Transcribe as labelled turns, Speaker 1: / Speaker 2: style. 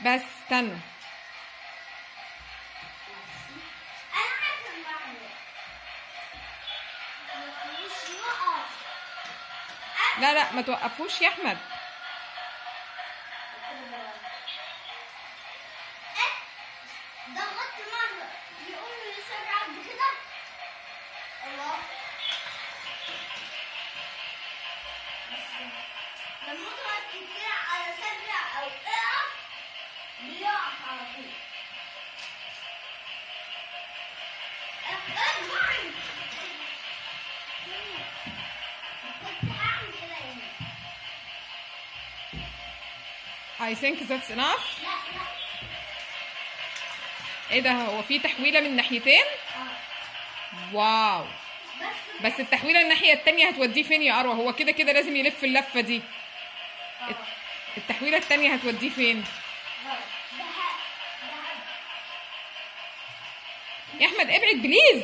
Speaker 1: بس
Speaker 2: يقف
Speaker 1: لا لا ما توقفوش يا أحمد.
Speaker 2: ضغطت مرة. يقول له يسرع بكده.
Speaker 1: I think that's enough. إيه ده؟ هو في تحويلة من ناحيتين؟ wow.
Speaker 2: بس
Speaker 1: التحويلة الناحية التانية هتوديه فين يا أروى؟ هو كده كده لازم يلف اللفة دي. التحويلة التانية هتوديه فين؟ يا أحمد ابعد please.